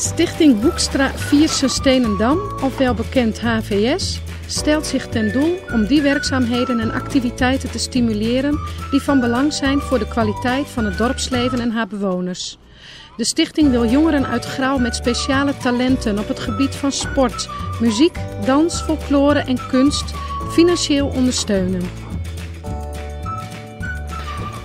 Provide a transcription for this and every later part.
Stichting Hoekstra Vierse Stenendam, ofwel bekend HVS, stelt zich ten doel om die werkzaamheden en activiteiten te stimuleren die van belang zijn voor de kwaliteit van het dorpsleven en haar bewoners. De stichting wil jongeren uit Grauw met speciale talenten op het gebied van sport, muziek, dans, folklore en kunst financieel ondersteunen.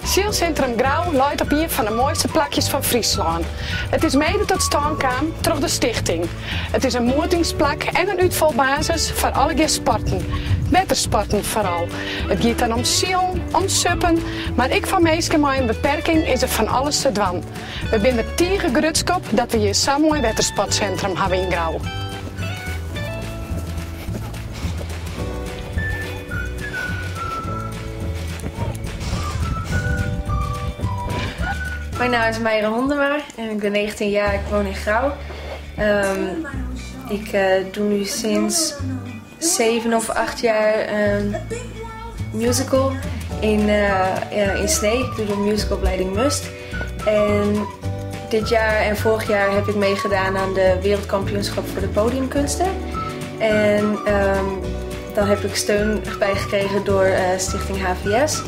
Zielcentrum Grauw luidt op een van de mooiste plakjes van Friesland. Het is mede tot stand kwam door de stichting. Het is een moortingsplak en een uitvalbasis voor alle sporten. Wettersporten vooral. Het gaat dan om ziel, om suppen, maar ik van meesten met een beperking is er van alles te dwan. We zijn tegen grutskop dat we hier zo'n mooi wettersportcentrum hebben in Grauw. Mijn naam is Meijere Hondema en ik ben 19 jaar. Ik woon in Grauw. Um, ik uh, doe nu sinds 7 of 8 jaar um, musical in, uh, in Snee. Ik doe de musicalopleiding Must. En dit jaar en vorig jaar heb ik meegedaan aan de wereldkampioenschap voor de podiumkunsten. En um, dan heb ik steun bij gekregen door uh, Stichting HVS.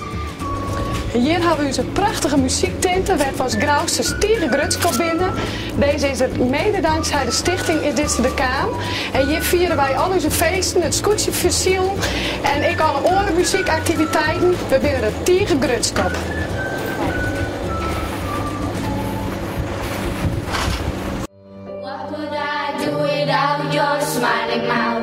Hier hebben we onze prachtige muziektenten, waar was Grauwse Stieren Grutskop binnen. Deze is het mede dankzij de stichting is dit de Kaam. En hier vieren wij al onze feesten, het Scootje Fossiel en ik alle andere muziekactiviteiten. We binnen de Tieren Grutskop. Would I do without your smiling mouth?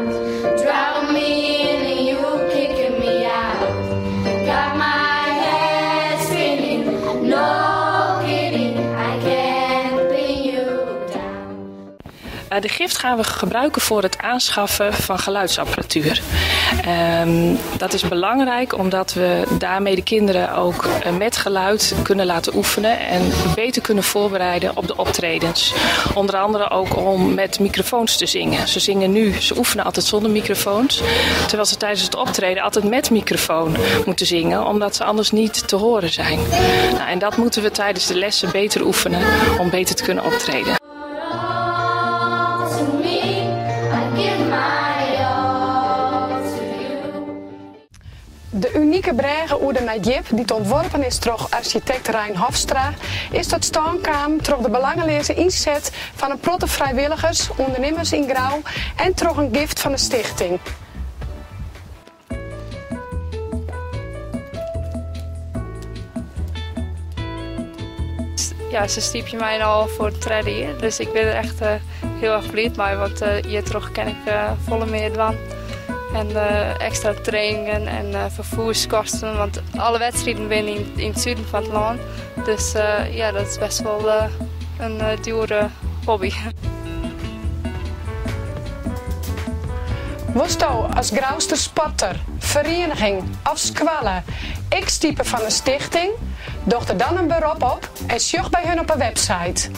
De gift gaan we gebruiken voor het aanschaffen van geluidsapparatuur. Ehm, dat is belangrijk omdat we daarmee de kinderen ook eh, met geluid kunnen laten oefenen en beter kunnen voorbereiden op de optredens. Onder andere ook om met microfoons te zingen. Ze zingen nu, ze oefenen altijd zonder microfoons, terwijl ze tijdens het optreden altijd met microfoon moeten zingen, omdat ze anders niet te horen zijn. Nou, en dat moeten we tijdens de lessen beter oefenen om beter te kunnen optreden. De unieke brege oer de Najib, die ontworpen is door architect Rijn Hofstra, is tot stand kwam door de belangenloze inzet van een protte vrijwilligers, ondernemers in Grauw en door een gift van de stichting. ja, ze stiep je mij al voor het treden hier. Dus ik ben er echt eh, heel erg blij mee, want eh, hier terug ken ik eh, volle meer dan. En eh, extra trainingen en eh, vervoerskosten, want alle wedstrijden zijn in, het zuiden van het land. Dus eh, ja, dat is best wel een dure hobby. Wosto als Grauwster sporter, vereniging of squalle, x-type van een stichting, docht er dan een beroep op en zocht bij hun op een website.